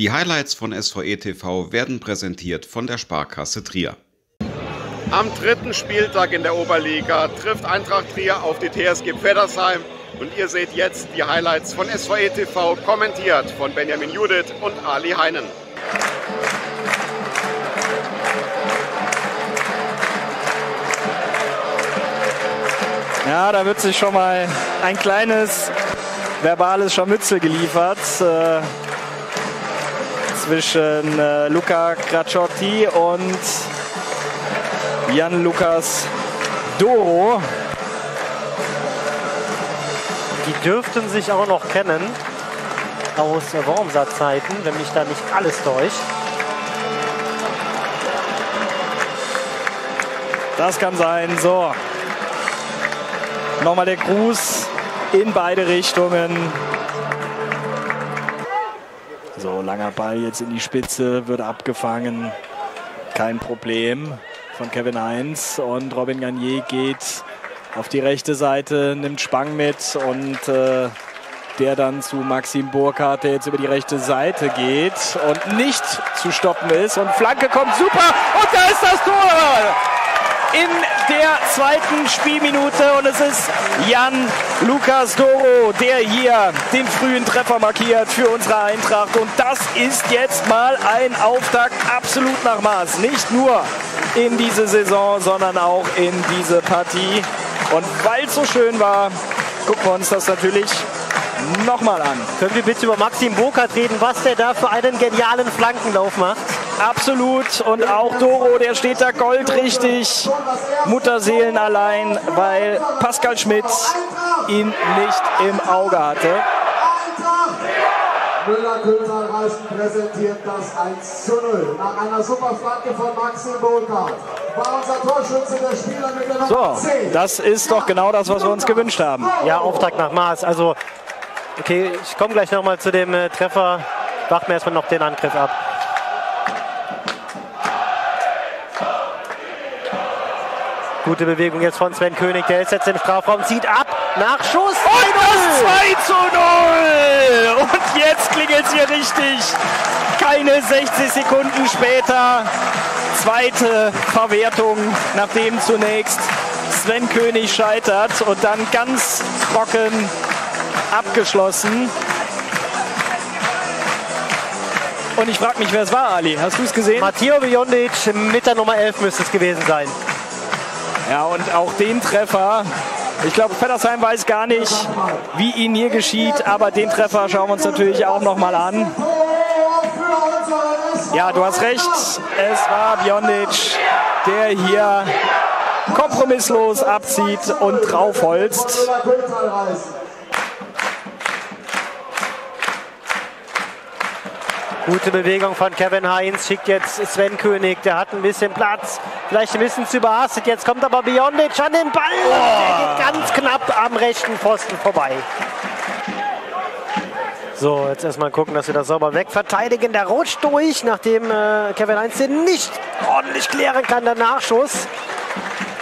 Die Highlights von SVE TV werden präsentiert von der Sparkasse Trier. Am dritten Spieltag in der Oberliga trifft Eintracht Trier auf die TSG Pfeddersheim und ihr seht jetzt die Highlights von SVE TV kommentiert von Benjamin Judith und Ali Heinen. Ja, da wird sich schon mal ein kleines verbales Scharmützel geliefert äh, zwischen äh, Luca Craciotti und Jan Lukas Doro. Die dürften sich auch noch kennen aus Wormser-Zeiten, wenn mich da nicht alles täuscht. Das kann sein. So. Nochmal der Gruß in beide Richtungen. So, langer Ball jetzt in die Spitze, wird abgefangen. Kein Problem von Kevin Heinz. Und Robin Garnier geht auf die rechte Seite, nimmt Spang mit und äh, der dann zu Maxim Burkhardt, der jetzt über die rechte Seite geht und nicht zu stoppen ist. Und Flanke kommt super und da ist das Tor! In der zweiten Spielminute und es ist Jan Lukas Doro, der hier den frühen Treffer markiert für unsere Eintracht und das ist jetzt mal ein Auftakt absolut nach Maß. Nicht nur in diese Saison, sondern auch in diese Partie. Und weil es so schön war, gucken wir uns das natürlich nochmal an. Können wir bitte über Maxim Burkhardt reden, was der da für einen genialen Flankenlauf macht? Absolut. Und auch Doro, der steht da goldrichtig. Mutterseelen allein, weil Pascal Schmidt ihn nicht im Auge hatte. Müller-Köser-Reichen präsentiert das 1 zu 0. Nach einer super Flanke von Maxim Burkhardt war unser Torschütze der Spieler mit der Nummer So, das ist doch genau das, was wir uns gewünscht haben. Ja, Auftakt nach Maß. Also, okay, ich komme gleich nochmal zu dem äh, Treffer. Warten wir erstmal noch den Angriff ab. Gute Bewegung jetzt von Sven König. Der ist jetzt im Strafraum, zieht ab. Nachschuss. Und das 2 zu 0. Und jetzt klingelt es hier richtig. Keine 60 Sekunden später. Zweite Verwertung, nachdem zunächst Sven König scheitert und dann ganz trocken abgeschlossen. Und ich frage mich, wer es war, Ali. Hast du es gesehen? Matteo Biondic mit der Nummer 11 müsste es gewesen sein. Ja, und auch den Treffer. Ich glaube, Feddersheim weiß gar nicht, wie ihn hier geschieht, aber den Treffer schauen wir uns natürlich auch nochmal an. Ja, du hast recht. Es war Biondic, der hier kompromisslos abzieht und draufholzt. Gute Bewegung von Kevin Heinz, schickt jetzt Sven König, der hat ein bisschen Platz, vielleicht ein bisschen zu überhastet. Jetzt kommt aber Biondic an den Ball, oh. der geht ganz knapp am rechten Pfosten vorbei. So, jetzt erstmal gucken, dass wir das sauber wegverteidigen. Der rutscht durch, nachdem äh, Kevin Heinz den nicht ordentlich klären kann, der Nachschuss.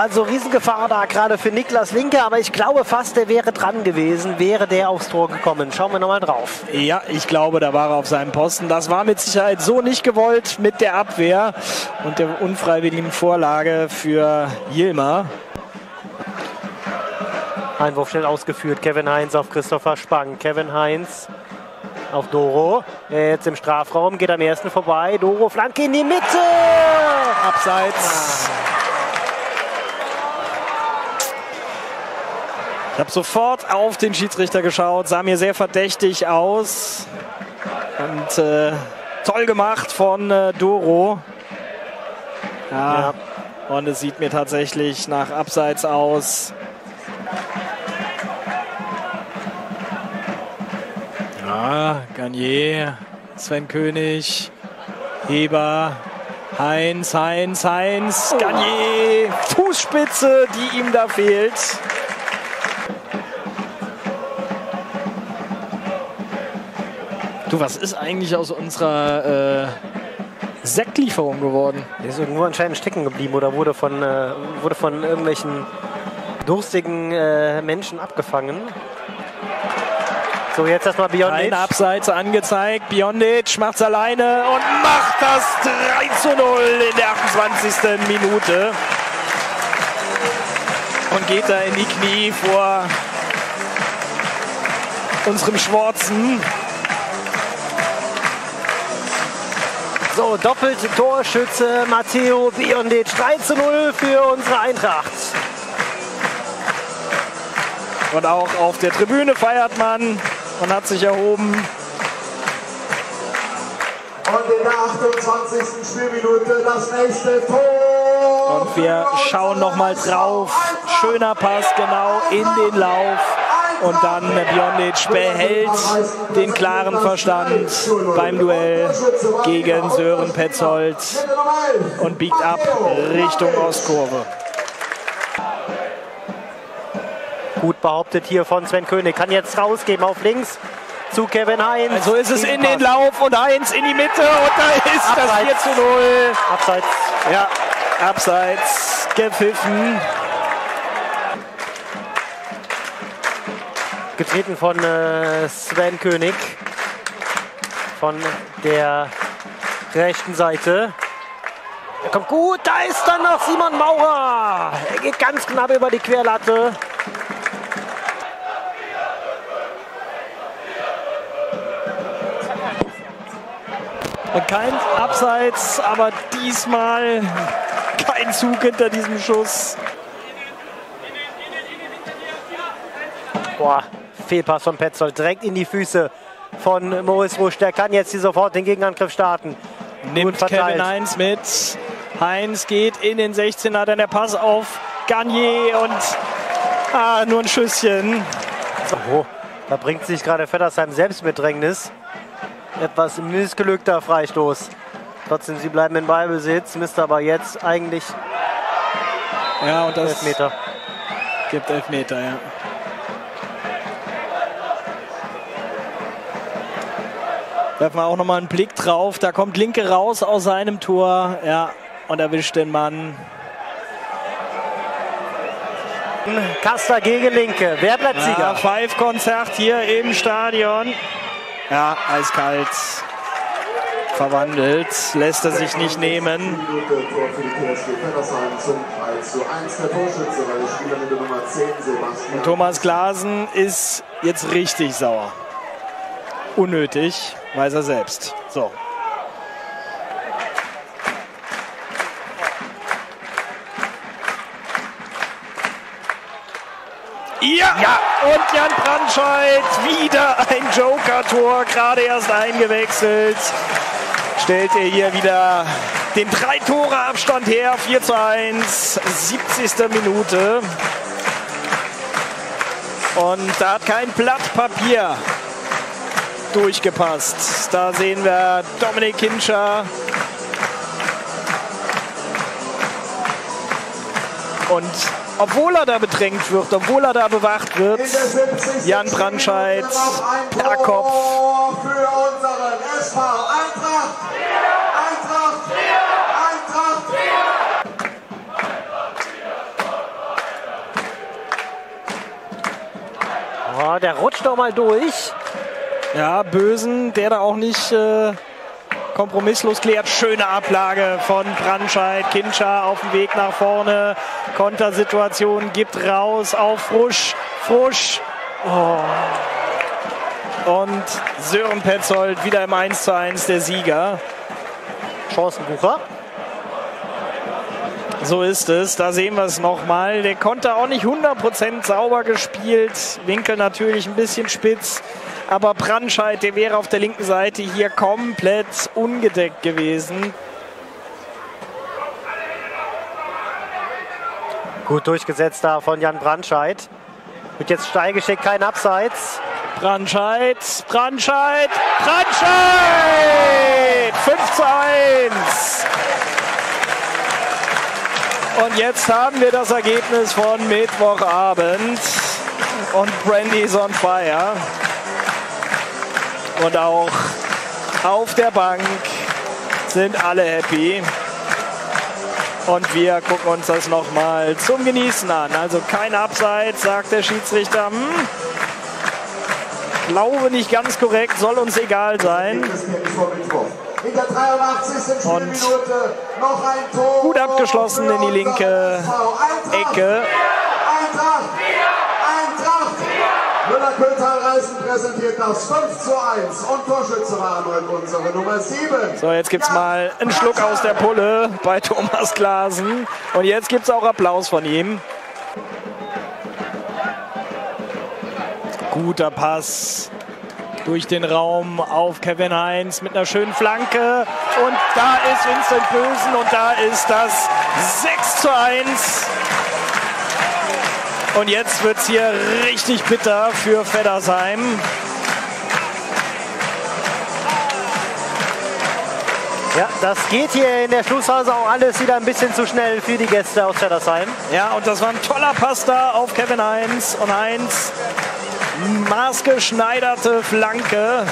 Also Riesengefahr da gerade für Niklas Linke, aber ich glaube fast, der wäre dran gewesen, wäre der aufs Tor gekommen. Schauen wir nochmal drauf. Ja, ich glaube, da war er auf seinem Posten. Das war mit Sicherheit so nicht gewollt mit der Abwehr und der unfreiwilligen Vorlage für Yilmar. Einwurf schnell ausgeführt. Kevin Heinz auf Christopher Spang. Kevin Heinz auf Doro. Jetzt im Strafraum geht am ersten vorbei. Doro Flanke in die Mitte. Abseits. Habe sofort auf den Schiedsrichter geschaut, sah mir sehr verdächtig aus. Und äh, toll gemacht von äh, Doro. Ja, ja. Und es sieht mir tatsächlich nach Abseits aus. Ja, Garnier, Sven König, Heber, Heinz, Heinz, Heinz, Garnier, Fußspitze, die ihm da fehlt. Du, was ist eigentlich aus unserer äh, Sektlieferung geworden? Der ist irgendwo anscheinend stecken geblieben oder wurde von, äh, wurde von irgendwelchen durstigen äh, Menschen abgefangen. So, jetzt erstmal Biondic. Ein Abseits angezeigt. Biondic macht es alleine und macht das 3 zu 0 in der 28. Minute. Und geht da in die Knie vor unserem Schwarzen. So, doppelte Torschütze Matteo Biondic. 3 zu 0 für unsere Eintracht. Und auch auf der Tribüne feiert man und hat sich erhoben. Und in der 28. Spielminute das nächste Tor. Und wir schauen noch mal drauf. Schöner Pass genau in den Lauf. Und dann Biondic behält den klaren Verstand beim Duell gegen Sören Petzold und biegt ab Richtung Ostkurve. Gut behauptet hier von Sven König. Kann jetzt rausgeben auf links zu Kevin Heinz. So ist es in den Lauf und Heinz in die Mitte und da ist Abseits. das 4 zu 0. Abseits. Ja, abseits gepfiffen. Getreten von äh, Sven König. Von der rechten Seite. Er kommt gut, da ist dann noch Simon Maurer. Er geht ganz knapp über die Querlatte. Kein Abseits, aber diesmal kein Zug hinter diesem Schuss. Boah, Fehlpass von Petzold direkt in die Füße von Moritz Rusch. Der kann jetzt hier sofort den Gegenangriff starten. Nimmt. Kevin Heinz mit. Heinz geht in den 16er, dann der Pass auf Garnier und ah, nur ein Schüsschen. Oh, da bringt sich gerade Feddersheim selbst mit Drängnis. Etwas missglückter Freistoß. Trotzdem, sie bleiben in Ballbesitz, müsste aber jetzt eigentlich Ja, und das Elfmeter. gibt Elfmeter, ja. Werfen wir auch noch mal einen Blick drauf. Da kommt Linke raus aus seinem Tor. Ja, und erwischt den Mann. Kaster gegen Linke. Wer bleibt Ja, Sieger? Five-Konzert hier im Stadion. Ja, eiskalt verwandelt. Lässt er sich nicht nehmen. Minute Tor für die TSG Feddersheim zum 3 zu 1. Der Torschütze war der Spieler mit der Nummer 10, Sebastian. Thomas Glasen ist jetzt richtig sauer. Unnötig, weiß er selbst. So. Ja, ja, und Jan Brandscheid, wieder ein Joker-Tor, gerade erst eingewechselt. Stellt er hier wieder den drei Tore Abstand her, 4 zu 1, 70. Minute. Und da hat kein Blatt Papier durchgepasst. Da sehen wir Dominik Hinscher. Und obwohl er da bedrängt wird, obwohl er da bewacht wird, In der 70. Jan Brandscheid per Kopf. Oh, der rutscht doch mal durch. Ja, Bösen, der da auch nicht äh, kompromisslos klärt. Schöne Ablage von Brandscheid. Kinscher auf dem Weg nach vorne. Kontersituation gibt raus auf Frusch. Frusch. Oh. Und Sören Petzold wieder im 1 zu 1 der Sieger. Chancenbucher. So ist es. Da sehen wir es nochmal. Der konnte auch nicht 100% sauber gespielt. Winkel natürlich ein bisschen spitz. Aber Brandscheid, der wäre auf der linken Seite hier komplett ungedeckt gewesen. Gut durchgesetzt da von Jan Brandscheid. Wird jetzt steil geschickt, kein Abseits. Brandscheid, Brandscheid, Brandscheid! 5 zu 1. Und jetzt haben wir das Ergebnis von Mittwochabend. Und Brandy's on fire. Und auch auf der Bank sind alle happy. Und wir gucken uns das nochmal zum Genießen an. Also kein Abseits, sagt der Schiedsrichter. Hm, glaube nicht ganz korrekt, soll uns egal sein. In der 83. Spielminute noch ein Tor. Gut abgeschlossen in die linke Ecke. Eintracht! Eintracht! Müller-Köttal-Reisen präsentiert das 5 zu 1 und Torschütze war erneut unsere Nummer 7. So, jetzt gibt es mal einen Schluck aus der Pulle bei Thomas Glasen. Und jetzt gibt es auch Applaus von ihm. Guter Pass durch den Raum auf Kevin Heinz mit einer schönen Flanke. Und da ist Vincent Bösen und da ist das 6 zu 1. Und jetzt wird es hier richtig bitter für Feddersheim. Ja, das geht hier in der Schlussphase auch alles wieder ein bisschen zu schnell für die Gäste aus Feddersheim. Ja, und das war ein toller Pass da auf Kevin Heinz. Und Heinz maßgeschneiderte Flanke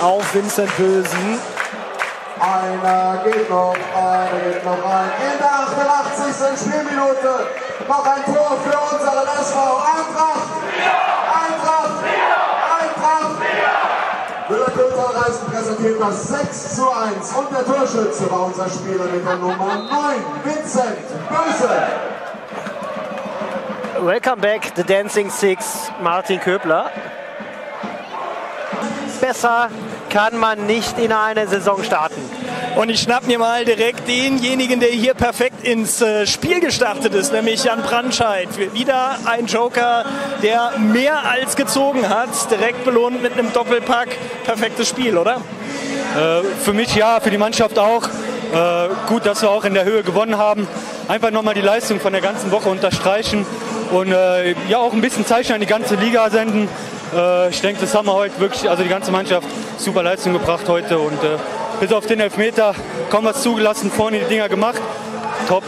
auf Vincent Bösen. Einer geht noch, einer geht noch rein. In der 88. Spielminute noch ein Tor für unseren SV Eintracht. Eintracht. Eintracht. Müller-Köttal-Reisen präsentiert das 6 zu 1 und der Torschütze war unser Spieler mit der Nummer 9, Vincent Böse. Welcome back, the Dancing Six, Martin Köbler. Besser kann man nicht in eine Saison starten. Und ich schnapp mir mal direkt denjenigen, der hier perfekt ins äh, Spiel gestartet ist, nämlich Jan Brandscheid. Wieder ein Joker, der mehr als gezogen hat. Direkt belohnt mit einem Doppelpack. Perfektes Spiel, oder? Äh, für mich ja, für die Mannschaft auch. Äh, gut, dass wir auch in der Höhe gewonnen haben. Einfach nochmal die Leistung von der ganzen Woche unterstreichen und äh, ja auch ein bisschen Zeichen an die ganze Liga senden. Äh, ich denke, das haben wir heute wirklich, also die ganze Mannschaft, super Leistung gebracht heute und äh, bis auf den Elfmeter kaum was zugelassen, vorne die Dinger gemacht. Top.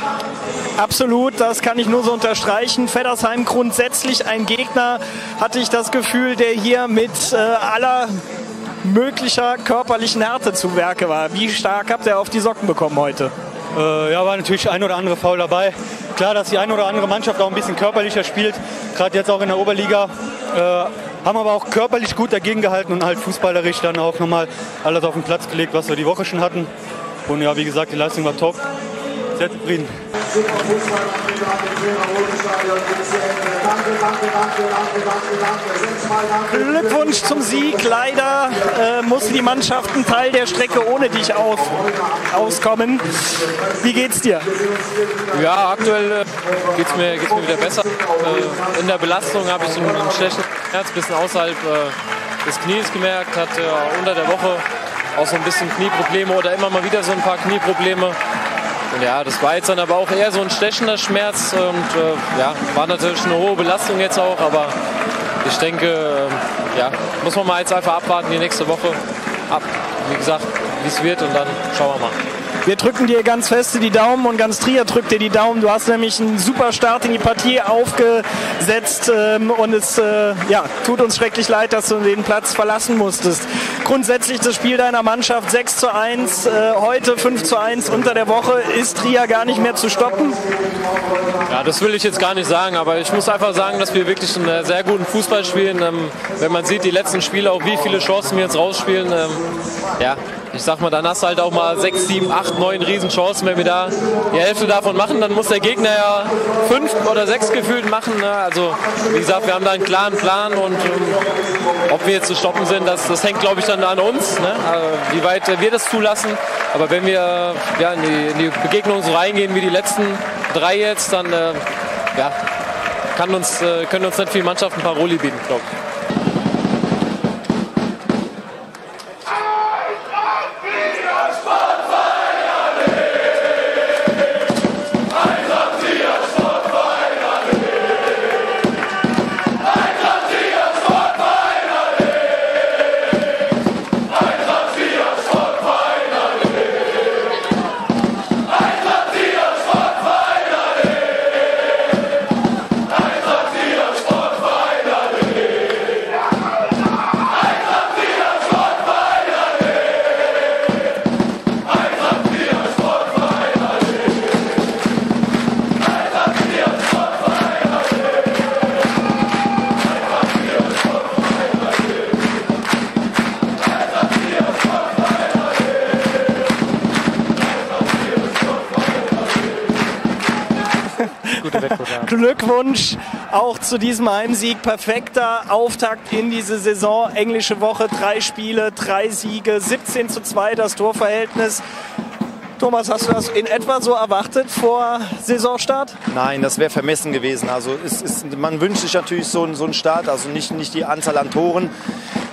Absolut, das kann ich nur so unterstreichen. Feddersheim grundsätzlich ein Gegner, hatte ich das Gefühl, der hier mit äh, aller möglicher körperlichen Härte zu Werke war. Wie stark habt ihr auf die Socken bekommen heute? Äh, ja, war natürlich ein oder andere Foul dabei. Klar, dass die eine oder andere Mannschaft auch ein bisschen körperlicher spielt, gerade jetzt auch in der Oberliga. Äh, haben aber auch körperlich gut dagegen gehalten und halt fußballerisch dann auch nochmal alles auf den Platz gelegt, was wir die Woche schon hatten. Und ja, wie gesagt, die Leistung war top. Sehr zufrieden. Glückwunsch zum Sieg. Leider äh, musste die Mannschaft einen Teil der Strecke ohne dich auf, auskommen. Wie geht's dir? Ja, aktuell äh, geht es mir, geht's mir wieder besser. Äh, in der Belastung habe ich einen, einen schlechten Herz, ein bisschen außerhalb äh, des Knies gemerkt, hatte äh, unter der Woche auch so ein bisschen Knieprobleme oder immer mal wieder so ein paar Knieprobleme. Und ja, das war jetzt dann aber auch eher so ein stechender Schmerz und ja, war natürlich eine hohe Belastung jetzt auch, aber ich denke, ja, muss man mal jetzt einfach abwarten die nächste Woche ab, wie gesagt, wie es wird und dann schauen wir mal. Wir drücken dir ganz feste die Daumen und ganz Trier drückt dir die Daumen. Du hast nämlich einen super Start in die Partie aufgesetzt ähm, und es äh, ja, tut uns schrecklich leid, dass du den Platz verlassen musstest. Grundsätzlich das Spiel deiner Mannschaft 6 zu 1, äh, heute 5 zu 1 unter der Woche. Ist Trier gar nicht mehr zu stoppen? Das will ich jetzt gar nicht sagen, aber ich muss einfach sagen, dass wir wirklich einen äh, sehr guten Fußball spielen. Ähm, wenn man sieht, die letzten Spiele, auch wie viele Chancen wir jetzt rausspielen, ähm, ja, ich sag mal, dann hast du halt auch mal sechs, sieben, acht, neun Riesenchancen. Wenn wir da die Hälfte davon machen, dann muss der Gegner ja fünf oder sechs gefühlt machen. Ne? Also, wie gesagt, wir haben da einen klaren Plan und ähm, ob wir jetzt zu stoppen sind, das, das hängt, glaube ich, dann an uns, ne? also, wie weit wir das zulassen. Aber wenn wir ja, in, die, in die Begegnung so reingehen wie die letzten drei jetzt, dann äh, ja, kann uns, äh, können uns nicht viele Mannschaften Paroli bieten, glaube ich. Glückwunsch auch zu diesem Heimsieg. Perfekter Auftakt in diese Saison. Englische Woche, drei Spiele, drei Siege, 17 zu 2 das Torverhältnis. Thomas, hast du das in etwa so erwartet vor Saisonstart? Nein, das wäre vermessen gewesen. Also ist, man wünscht sich natürlich so, so einen Start, also nicht, nicht die Anzahl an Toren,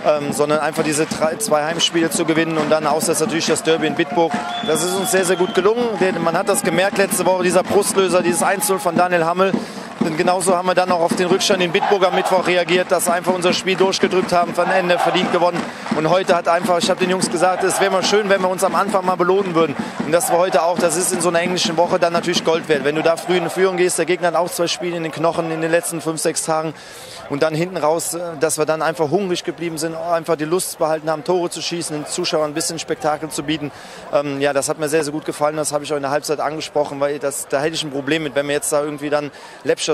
ähm, sondern einfach diese drei, zwei Heimspiele zu gewinnen und dann außer natürlich das Derby in Bitburg. Das ist uns sehr, sehr gut gelungen. Man hat das gemerkt letzte Woche, dieser Brustlöser, dieses 1-0 von Daniel Hammel. Und genauso haben wir dann auch auf den Rückstand in Bitburg am Mittwoch reagiert, dass einfach unser Spiel durchgedrückt haben, von Ende verdient gewonnen. Und heute hat einfach, ich habe den Jungs gesagt, es wäre mal schön, wenn wir uns am Anfang mal belohnen würden. Und das war heute auch, das ist in so einer englischen Woche dann natürlich Gold wert. Wenn du da früh in Führung gehst, der Gegner hat auch zwei Spiele in den Knochen in den letzten fünf, sechs Tagen und dann hinten raus, äh, dass wir dann einfach hungrig geblieben sind, einfach die Lust behalten haben, Tore zu schießen, den Zuschauern ein bisschen Spektakel zu bieten. Ähm, ja, das hat mir sehr, sehr gut gefallen. Das habe ich auch in der Halbzeit angesprochen, weil das, da hätte ich ein Problem mit, wenn wir jetzt da irgendwie dann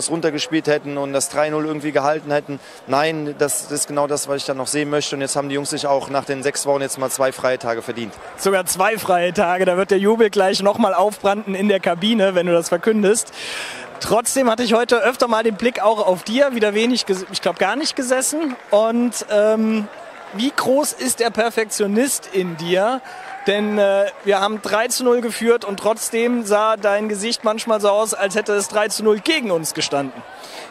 Lepschers runtergespielt hätten und das 3-0 irgendwie gehalten hätten. Nein, das, das, ist genau das, was ich dann noch sehen möchte. Und jetzt haben die Jungs sich auch nach den sechs Wochen jetzt mal zwei freie Tage verdient. Sogar zwei freie Tage. Da wird der Jubel gleich nochmal aufbranden in der Kabine, wenn du das verkündest. Trotzdem hatte ich heute öfter mal den Blick auch auf dir, wieder wenig, ich glaube gar nicht gesessen. Und ähm, wie groß ist der Perfektionist in dir? Denn äh, wir haben 3 zu 0 geführt und trotzdem sah dein Gesicht manchmal so aus, als hätte es 3 zu 0 gegen uns gestanden.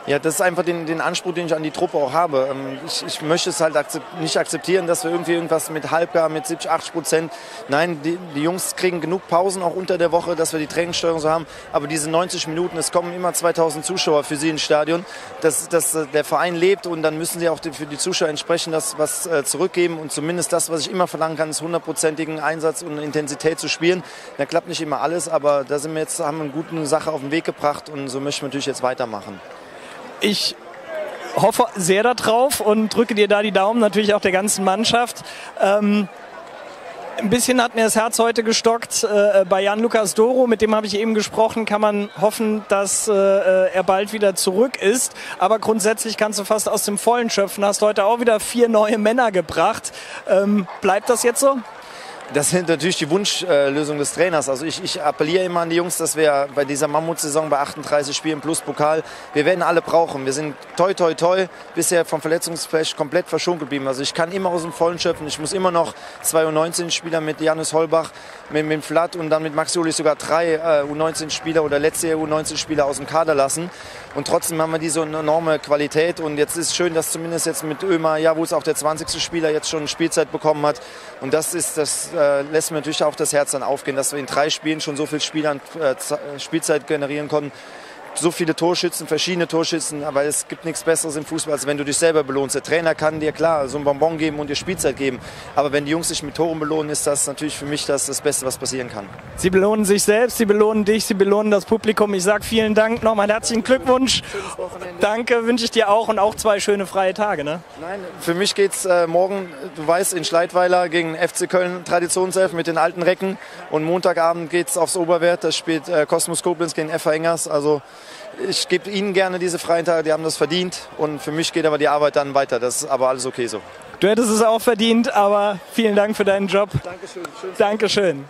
Ja, das ist einfach den, den Anspruch, den ich an die Truppe auch habe. Ähm, ich, ich möchte es halt akzept, nicht akzeptieren, dass wir irgendwie irgendwas mit halbgar, mit 70, 80 Prozent. Nein, die, die, Jungs kriegen genug Pausen auch unter der Woche, dass wir die Trainingssteuerung so haben. Aber diese 90 Minuten, es kommen immer 2000 Zuschauer für sie ins Stadion. Dass, dass äh, der Verein lebt und dann müssen sie auch für die Zuschauer entsprechend das was äh, zurückgeben. Und zumindest das, was ich immer verlangen kann, ist hundertprozentigen Einsatz und Intensität zu spielen. Da klappt nicht immer alles, aber da sind wir jetzt, haben wir eine gute Sache auf den Weg gebracht und so möchten wir natürlich jetzt weitermachen. Ich hoffe sehr darauf und drücke dir da die Daumen, natürlich auch der ganzen Mannschaft. Ähm, ein bisschen hat mir das Herz heute gestockt äh, bei Jan Lukas Doro, mit dem habe ich eben gesprochen, kann man hoffen, dass äh, er bald wieder zurück ist. Aber grundsätzlich kannst du fast aus dem Vollen schöpfen. Hast heute auch wieder vier neue Männer gebracht. Ähm, bleibt das jetzt so? Das ist natürlich die Wunschlösung des Trainers. Also ich, ich, appelliere immer an die Jungs, dass wir bei dieser Mammutsaison bei 38 Spielen plus Pokal, wir werden alle brauchen. Wir sind toi toi toi bisher vom Verletzungsflash komplett verschont geblieben. Also ich kann immer aus dem Vollen schöpfen. Ich muss immer noch zwei U19-Spieler mit Janis Holbach, mit, mit Flatt und dann mit Max Juli sogar drei äh, U19-Spieler oder letzte U19-Spieler aus dem Kader lassen. Und trotzdem haben wir diese enorme Qualität. Und jetzt ist schön, dass zumindest jetzt mit Ömer, ja, wo es auch der 20. Spieler jetzt schon Spielzeit bekommen hat. Und das ist, das äh, lässt mir natürlich auch das Herz dann aufgehen, dass wir in drei Spielen schon so viel Spielern, äh, Spielzeit generieren konnten so viele Torschützen, verschiedene Torschützen, aber es gibt nichts Besseres im Fußball, als wenn du dich selber belohnst. Der Trainer kann dir klar so ein Bonbon geben und dir Spielzeit geben, aber wenn die Jungs sich mit Toren belohnen, ist das natürlich für mich das, das Beste, was passieren kann. Sie belohnen sich selbst, sie belohnen dich, sie belohnen das Publikum. Ich sage vielen Dank, nochmal herzlichen Glückwunsch. Danke, wünsche ich dir auch und auch zwei schöne freie Tage. Ne? Nein, für mich geht es äh, morgen, du weißt, in Schleitweiler gegen FC Köln Traditionself mit den alten Recken und Montagabend geht es aufs Oberwert, das spielt äh, Kosmos Koblenz gegen FA Engers, also ich gebe Ihnen gerne diese freien Tage, die haben das verdient. Und für mich geht aber die Arbeit dann weiter. Das ist aber alles okay so. Du hättest es auch verdient, aber vielen Dank für deinen Job. Dankeschön. Dankeschön.